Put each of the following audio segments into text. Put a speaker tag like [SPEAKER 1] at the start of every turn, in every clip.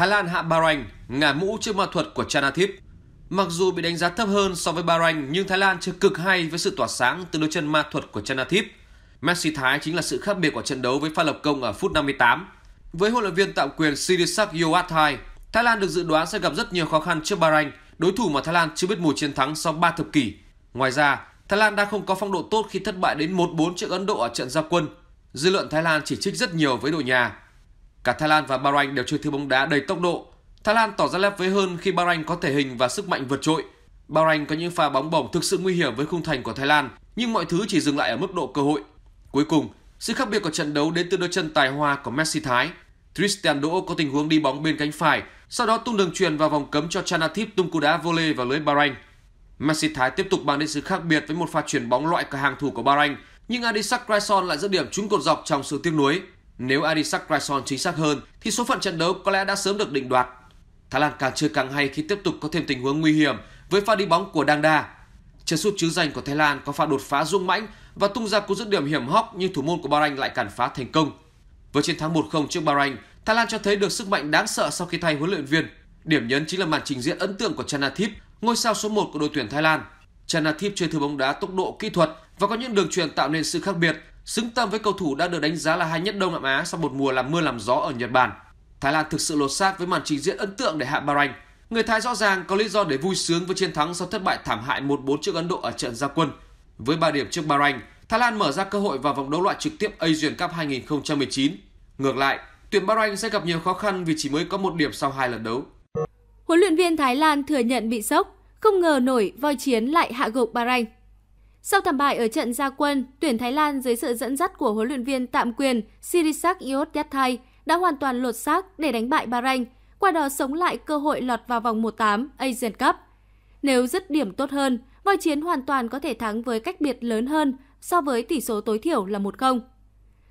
[SPEAKER 1] Thái Lan hạ Bahrain, ngả mũ trước ma thuật của Chanathip. Mặc dù bị đánh giá thấp hơn so với Bahrain nhưng Thái Lan chơi cực hay với sự tỏa sáng từ đôi chân ma thuật của Chanathip. Messi Thái chính là sự khác biệt của trận đấu với pha lập công ở phút 58. Với huấn luyện viên tạm quyền Sirisak Yoathai, Thái Lan được dự đoán sẽ gặp rất nhiều khó khăn trước Bahrain, đối thủ mà Thái Lan chưa biết mùi chiến thắng sau 3 thập kỷ. Ngoài ra, Thái Lan đang không có phong độ tốt khi thất bại đến 1-4 trước Ấn Độ ở trận gia quân. Dư luận Thái Lan chỉ trích rất nhiều với đội nhà. Cả Thái Lan và Bahrain đều chơi thứ bóng đá đầy tốc độ. Thái Lan tỏ ra lép vế hơn khi Bahrain có thể hình và sức mạnh vượt trội. Bahrain có những pha bóng bổng thực sự nguy hiểm với khung thành của Thái Lan, nhưng mọi thứ chỉ dừng lại ở mức độ cơ hội. Cuối cùng, sự khác biệt của trận đấu đến từ đôi chân tài hoa của Messi Thái. Christian Đỗ có tình huống đi bóng bên cánh phải, sau đó tung đường truyền vào vòng cấm cho Chanathip tung cú đá volley vào lưới Bahrain. Messi Thái tiếp tục mang đến sự khác biệt với một pha chuyển bóng loại cả hàng thủ của Bahrain, nhưng Adisak Kraison lại dứt điểm trúng cột dọc trong sự tiếc nuối. Nếu Adisak Raison chính xác hơn thì số phận trận đấu có lẽ đã sớm được định đoạt. Thái Lan càng chơi càng hay khi tiếp tục có thêm tình huống nguy hiểm với pha đi bóng của Đăng Đa. Chân sút chứ danh của Thái Lan có pha đột phá rung mãnh và tung ra cú dứt điểm hiểm hóc nhưng thủ môn của Bahrain lại cản phá thành công. Với chiến thắng 1-0 trước Bahrain, Thái Lan cho thấy được sức mạnh đáng sợ sau khi thay huấn luyện viên. Điểm nhấn chính là màn trình diễn ấn tượng của Chanathip, ngôi sao số 1 của đội tuyển Thái Lan. Chanathip chơi thử bóng đá tốc độ kỹ thuật và có những đường truyền tạo nên sự khác biệt, xứng tầm với cầu thủ đã được đánh giá là hay nhất Đông Nam Á sau một mùa làm mưa làm gió ở Nhật Bản. Thái Lan thực sự lột xác với màn trình diễn ấn tượng để hạ Bahrain. Người Thái rõ ràng có lý do để vui sướng với chiến thắng sau thất bại thảm hại 1-4 trước Ấn Độ ở trận gia quân. Với 3 điểm trước Bahrain, Thái Lan mở ra cơ hội vào vòng đấu loại trực tiếp Asian Cup 2019. Ngược lại, tuyển Bahrain sẽ gặp nhiều khó khăn vì chỉ mới có một điểm sau hai lần đấu.
[SPEAKER 2] Huấn luyện viên Thái Lan thừa nhận bị sốc, không ngờ nổi voi chiến lại hạ gục Bahrain. Sau thảm bại ở trận gia quân, tuyển Thái Lan dưới sự dẫn dắt của huấn luyện viên tạm quyền Sirisak Yotyathai đã hoàn toàn lột xác để đánh bại Bahrain, qua đó sống lại cơ hội lọt vào vòng 1-8 Asian Cup. Nếu dứt điểm tốt hơn, voi chiến hoàn toàn có thể thắng với cách biệt lớn hơn so với tỷ số tối thiểu là 1-0.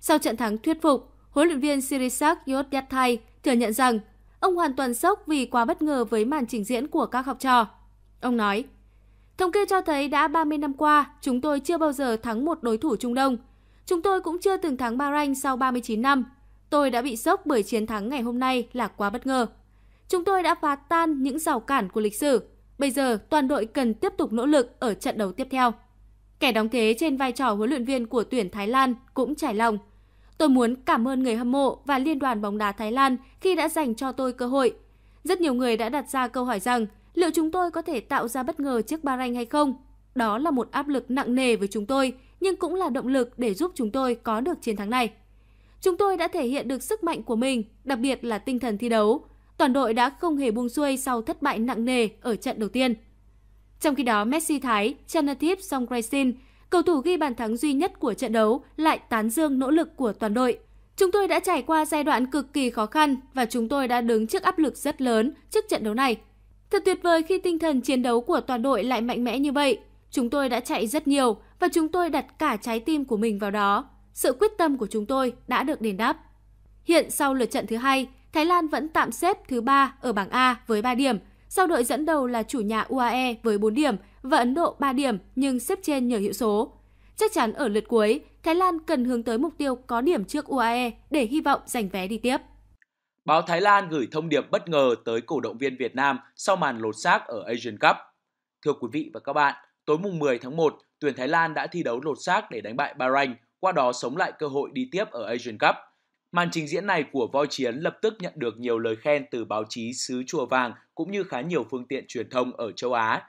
[SPEAKER 2] Sau trận thắng thuyết phục, huấn luyện viên Sirisak Yotyathai thừa nhận rằng ông hoàn toàn sốc vì quá bất ngờ với màn trình diễn của các học trò. Ông nói, Thống kê cho thấy đã 30 năm qua, chúng tôi chưa bao giờ thắng một đối thủ Trung Đông. Chúng tôi cũng chưa từng thắng Bahrain sau 39 năm. Tôi đã bị sốc bởi chiến thắng ngày hôm nay là quá bất ngờ. Chúng tôi đã phá tan những rào cản của lịch sử. Bây giờ toàn đội cần tiếp tục nỗ lực ở trận đấu tiếp theo. Kẻ đóng thế trên vai trò huấn luyện viên của tuyển Thái Lan cũng trải lòng. Tôi muốn cảm ơn người hâm mộ và Liên đoàn bóng đá Thái Lan khi đã dành cho tôi cơ hội. Rất nhiều người đã đặt ra câu hỏi rằng liệu chúng tôi có thể tạo ra bất ngờ trước Bahrain hay không? Đó là một áp lực nặng nề với chúng tôi, nhưng cũng là động lực để giúp chúng tôi có được chiến thắng này. Chúng tôi đã thể hiện được sức mạnh của mình, đặc biệt là tinh thần thi đấu. Toàn đội đã không hề buông xuôi sau thất bại nặng nề ở trận đầu tiên. Trong khi đó, Messi Thái, Chanathip Songkrasin, cầu thủ ghi bàn thắng duy nhất của trận đấu, lại tán dương nỗ lực của toàn đội. Chúng tôi đã trải qua giai đoạn cực kỳ khó khăn và chúng tôi đã đứng trước áp lực rất lớn trước trận đấu này. Thật tuyệt vời khi tinh thần chiến đấu của toàn đội lại mạnh mẽ như vậy. Chúng tôi đã chạy rất nhiều và chúng tôi đặt cả trái tim của mình vào đó. Sự quyết tâm của chúng tôi đã được đền đáp. Hiện sau lượt trận thứ hai, Thái Lan vẫn tạm xếp thứ ba ở bảng A với 3 điểm. Sau đội dẫn đầu là chủ nhà UAE với 4 điểm và Ấn Độ 3 điểm nhưng xếp trên nhờ hiệu số. Chắc chắn ở lượt cuối, Thái Lan cần hướng tới mục tiêu có điểm trước UAE để hy vọng giành vé đi tiếp.
[SPEAKER 3] Báo Thái Lan gửi thông điệp bất ngờ tới cổ động viên Việt Nam sau màn lột xác ở Asian Cup. Thưa quý vị và các bạn, tối mùng 10 tháng 1, tuyển Thái Lan đã thi đấu lột xác để đánh bại Bahrain, qua đó sống lại cơ hội đi tiếp ở Asian Cup. Màn trình diễn này của voi chiến lập tức nhận được nhiều lời khen từ báo chí xứ Chùa Vàng cũng như khá nhiều phương tiện truyền thông ở châu Á.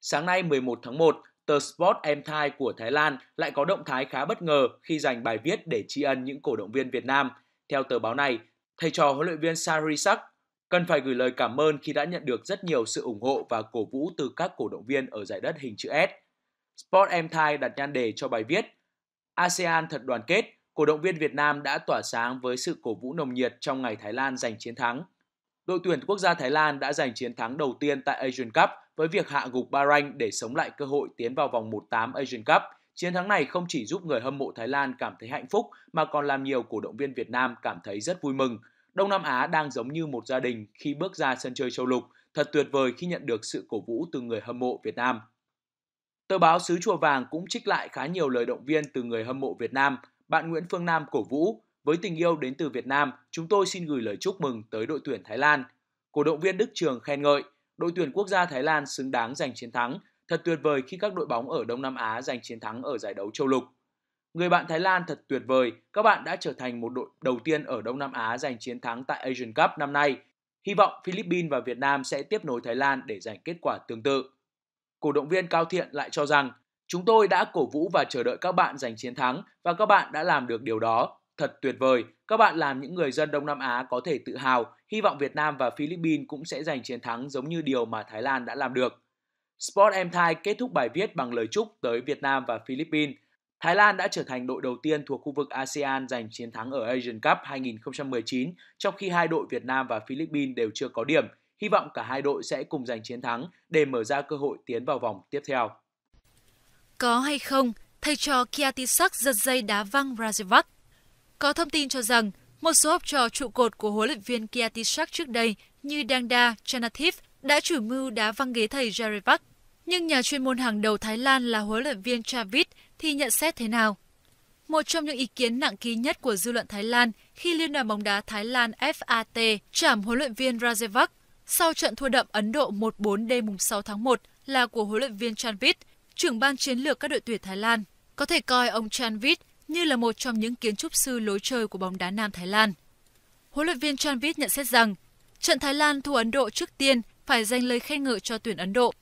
[SPEAKER 3] Sáng nay 11 tháng 1, tờ Sport Em Thai của Thái Lan lại có động thái khá bất ngờ khi dành bài viết để tri ân những cổ động viên Việt Nam. Theo tờ báo này, thầy trò huấn luyện viên Sarisak cần phải gửi lời cảm ơn khi đã nhận được rất nhiều sự ủng hộ và cổ vũ từ các cổ động viên ở giải đất hình chữ S. Sport Em Thai đặt nhan đề cho bài viết ASEAN thật đoàn kết, cổ động viên Việt Nam đã tỏa sáng với sự cổ vũ nồng nhiệt trong ngày Thái Lan giành chiến thắng. Đội tuyển quốc gia Thái Lan đã giành chiến thắng đầu tiên tại Asian Cup với việc hạ gục Bahrain để sống lại cơ hội tiến vào vòng 1-8 Asian Cup. Chiến thắng này không chỉ giúp người hâm mộ Thái Lan cảm thấy hạnh phúc mà còn làm nhiều cổ động viên Việt Nam cảm thấy rất vui mừng. Đông Nam Á đang giống như một gia đình khi bước ra sân chơi châu lục, thật tuyệt vời khi nhận được sự cổ vũ từ người hâm mộ Việt Nam. Tờ báo Sứ Chùa Vàng cũng trích lại khá nhiều lời động viên từ người hâm mộ Việt Nam. Bạn Nguyễn Phương Nam cổ vũ, với tình yêu đến từ Việt Nam, chúng tôi xin gửi lời chúc mừng tới đội tuyển Thái Lan. Cổ động viên Đức Trường khen ngợi, đội tuyển quốc gia Thái Lan xứng đáng giành chiến thắng, thật tuyệt vời khi các đội bóng ở Đông Nam Á giành chiến thắng ở giải đấu châu lục. Người bạn Thái Lan thật tuyệt vời, các bạn đã trở thành một đội đầu tiên ở Đông Nam Á giành chiến thắng tại Asian Cup năm nay. Hy vọng Philippines và Việt Nam sẽ tiếp nối Thái Lan để giành kết quả tương tự. Cổ động viên Cao Thiện lại cho rằng, chúng tôi đã cổ vũ và chờ đợi các bạn giành chiến thắng và các bạn đã làm được điều đó. Thật tuyệt vời, các bạn làm những người dân Đông Nam Á có thể tự hào, hy vọng Việt Nam và Philippines cũng sẽ giành chiến thắng giống như điều mà Thái Lan đã làm được. Sport Em Thai kết thúc bài viết bằng lời chúc tới Việt Nam và Philippines. Thái Lan đã trở thành đội đầu tiên thuộc khu vực ASEAN giành chiến thắng ở Asian Cup 2019, trong khi hai đội Việt Nam và Philippines đều chưa có điểm. Hy vọng cả hai đội sẽ cùng giành chiến thắng để mở ra cơ hội tiến vào vòng tiếp theo.
[SPEAKER 4] Có hay không, thầy trò Kiatisak giật dây đá văng Rajevac. Có thông tin cho rằng một số học trò trụ cột của huấn luyện viên Kiatisak trước đây như Dangda Chanathip đã chủ mưu đá văng ghế thầy Jarevac. Nhưng nhà chuyên môn hàng đầu Thái Lan là huấn luyện viên Travis thì nhận xét thế nào? Một trong những ý kiến nặng ký nhất của dư luận Thái Lan khi Liên đoàn bóng đá Thái Lan FAT trảm huấn luyện viên Rajevac sau trận thua đậm Ấn Độ 1-4 đêm 6 tháng 1 là của huấn luyện viên Chanvit, trưởng ban chiến lược các đội tuyển Thái Lan. Có thể coi ông Chanvit như là một trong những kiến trúc sư lối chơi của bóng đá nam Thái Lan. Huấn luyện viên Chanvit nhận xét rằng trận Thái Lan thua Ấn Độ trước tiên phải dành lời khen ngợi cho tuyển Ấn Độ.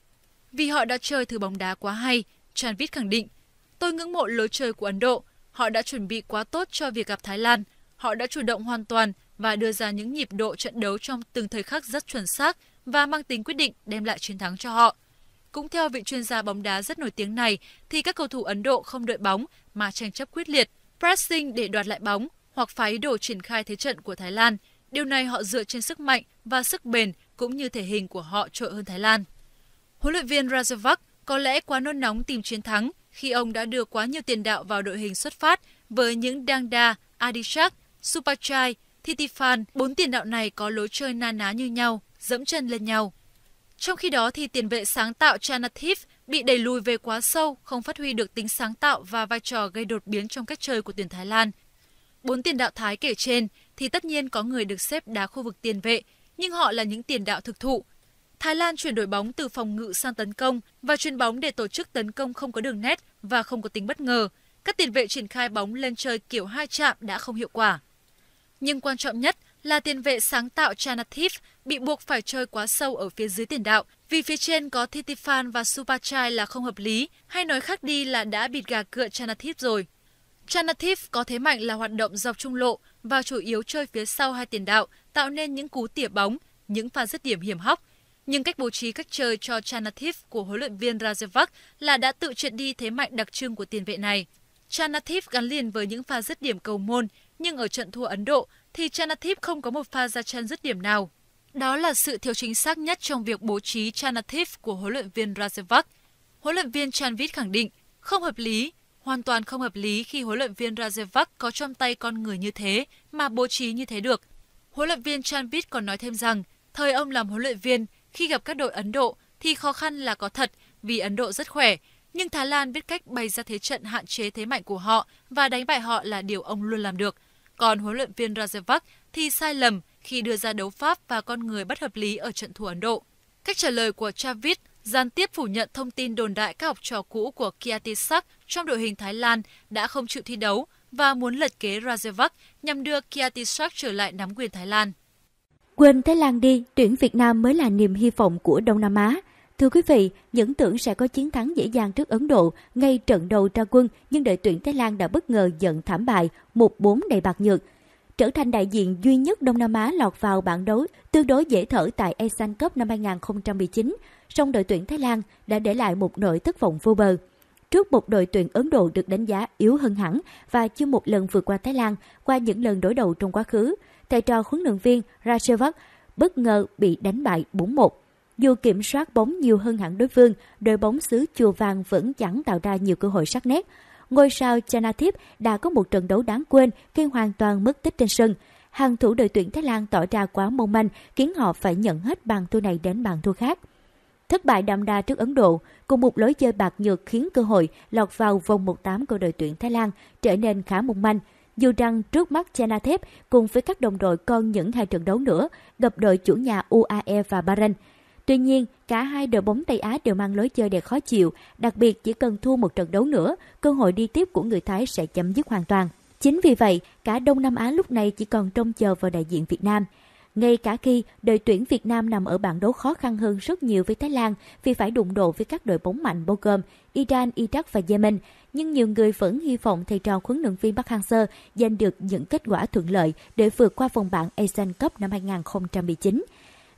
[SPEAKER 4] Vì họ đã chơi thứ bóng đá quá hay, Chanvit khẳng định, tôi ngưỡng mộ lối chơi của Ấn Độ, họ đã chuẩn bị quá tốt cho việc gặp Thái Lan, họ đã chủ động hoàn toàn và đưa ra những nhịp độ trận đấu trong từng thời khắc rất chuẩn xác và mang tính quyết định đem lại chiến thắng cho họ. Cũng theo vị chuyên gia bóng đá rất nổi tiếng này, thì các cầu thủ Ấn Độ không đợi bóng mà tranh chấp quyết liệt, pressing để đoạt lại bóng hoặc phá ý đồ triển khai thế trận của Thái Lan. Điều này họ dựa trên sức mạnh và sức bền cũng như thể hình của họ trội hơn Thái Lan. Huấn luyện viên Razovac có lẽ quá nôn nóng tìm chiến thắng khi ông đã đưa quá nhiều tiền đạo vào đội hình xuất phát với những Dangda, Adishak, Supachai, Titifan, bốn tiền đạo này có lối chơi na ná như nhau, dẫm chân lên nhau. Trong khi đó thì tiền vệ sáng tạo Chanathip bị đẩy lùi về quá sâu, không phát huy được tính sáng tạo và vai trò gây đột biến trong cách chơi của tuyển Thái Lan. Bốn tiền đạo Thái kể trên thì tất nhiên có người được xếp đá khu vực tiền vệ, nhưng họ là những tiền đạo thực thụ. Thái Lan chuyển đổi bóng từ phòng ngự sang tấn công và chuyền bóng để tổ chức tấn công không có đường nét và không có tính bất ngờ. Các tiền vệ triển khai bóng lên chơi kiểu hai chạm đã không hiệu quả. Nhưng quan trọng nhất là tiền vệ sáng tạo Chanathip bị buộc phải chơi quá sâu ở phía dưới tiền đạo vì phía trên có Titifan và Supachai là không hợp lý, hay nói khác đi là đã bịt gà cựa Chanathip rồi. Chanathip có thế mạnh là hoạt động dọc trung lộ và chủ yếu chơi phía sau hai tiền đạo, tạo nên những cú tỉa bóng, những pha dứt điểm hiểm hóc. Nhưng cách bố trí cách chơi cho Chanathip của huấn luyện viên Rajevac là đã tự triệt đi thế mạnh đặc trưng của tiền vệ này. Chanathip gắn liền với những pha dứt điểm cầu môn, nhưng ở trận thua Ấn Độ thì Chanathip không có một pha ra chân dứt điểm nào. Đó là sự thiếu chính xác nhất trong việc bố trí Chanathip của huấn luyện viên Rajevac. Huấn luyện viên Chanvit khẳng định không hợp lý, hoàn toàn không hợp lý khi huấn luyện viên Rajevac có trong tay con người như thế mà bố trí như thế được. Huấn luyện viên Chanvit còn nói thêm rằng, thời ông làm huấn luyện viên, khi gặp các đội Ấn Độ thì khó khăn là có thật vì Ấn Độ rất khỏe, nhưng Thái Lan biết cách bày ra thế trận hạn chế thế mạnh của họ và đánh bại họ là điều ông luôn làm được. Còn huấn luyện viên Rajevac thì sai lầm khi đưa ra đấu pháp và con người bất hợp lý ở trận thua Ấn Độ. Cách trả lời của Chavit gián tiếp phủ nhận thông tin đồn đại các học trò cũ của Kiatisak trong đội hình Thái Lan đã không chịu thi đấu và muốn lật kế Rajevac nhằm đưa Kiatisak trở lại nắm quyền Thái Lan.
[SPEAKER 5] Quên Thái Lan đi, tuyển Việt Nam mới là niềm hy vọng của Đông Nam Á. Thưa quý vị, những tưởng sẽ có chiến thắng dễ dàng trước Ấn Độ ngay trận đầu ra quân, nhưng đội tuyển Thái Lan đã bất ngờ giận thảm bại 1-4 đầy bạc nhược. Trở thành đại diện duy nhất Đông Nam Á lọt vào bảng đấu tương đối dễ thở tại Asian Cup năm 2019, song đội tuyển Thái Lan đã để lại một nỗi thất vọng vô bờ. Trước một đội tuyển Ấn Độ được đánh giá yếu hơn hẳn và chưa một lần vượt qua Thái Lan qua những lần đối đầu trong quá khứ, thầy trò huấn luyện viên Rajevac bất ngờ bị đánh bại 4-1. Dù kiểm soát bóng nhiều hơn hẳn đối phương, đội bóng xứ chùa vàng vẫn chẳng tạo ra nhiều cơ hội sắc nét. Ngôi sao Chanathip đã có một trận đấu đáng quên khi hoàn toàn mất tích trên sân. Hàng thủ đội tuyển Thái Lan tỏ ra quá mong manh, khiến họ phải nhận hết bàn thua này đến bàn thua khác. Thất bại đậm đà trước Ấn Độ cùng một lối chơi bạc nhược khiến cơ hội lọt vào vòng 1-8 của đội tuyển Thái Lan trở nên khá mong manh dù rằng trước mắt Chenathep cùng với các đồng đội còn những hai trận đấu nữa gặp đội chủ nhà UAE và Bahrain. Tuy nhiên, cả hai đội bóng Tây Á đều mang lối chơi đầy khó chịu, đặc biệt chỉ cần thua một trận đấu nữa, cơ hội đi tiếp của người Thái sẽ chấm dứt hoàn toàn. Chính vì vậy, cả Đông Nam Á lúc này chỉ còn trông chờ vào đại diện Việt Nam. Ngay cả khi đội tuyển Việt Nam nằm ở bảng đấu khó khăn hơn rất nhiều với Thái Lan vì phải đụng độ với các đội bóng mạnh bao gồm Iran, Iraq và Yemen, nhưng nhiều người vẫn hy vọng thầy trò huấn luyện viên Park Hang-seo giành được những kết quả thuận lợi để vượt qua vòng bảng Asian Cup năm 2019.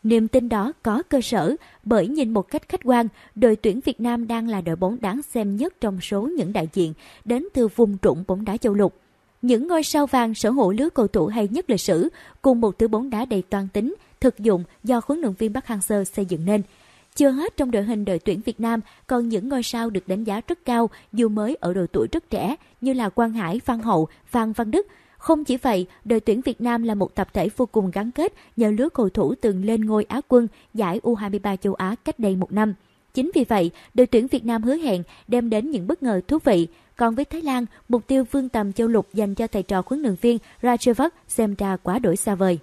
[SPEAKER 5] Niềm tin đó có cơ sở bởi nhìn một cách khách quan, đội tuyển Việt Nam đang là đội bóng đáng xem nhất trong số những đại diện đến từ vùng trũng bóng đá châu lục. Những ngôi sao vàng sở hữu lứa cầu thủ hay nhất lịch sử cùng một thứ bóng đá đầy toan tính, thực dụng do huấn luyện viên Park Hang-seo xây dựng nên. Chưa hết trong đội hình đội tuyển Việt Nam còn những ngôi sao được đánh giá rất cao dù mới ở độ tuổi rất trẻ như là Quang Hải, Phan Hậu, Phan Văn Đức. Không chỉ vậy, đội tuyển Việt Nam là một tập thể vô cùng gắn kết nhờ lứa cầu thủ từng lên ngôi Á quân giải U23 châu Á cách đây một năm. Chính vì vậy, đội tuyển Việt Nam hứa hẹn đem đến những bất ngờ thú vị. Còn với Thái Lan, mục tiêu vương tầm châu lục dành cho thầy trò huấn luyện viên Rajavac xem ra quá đổi xa vời.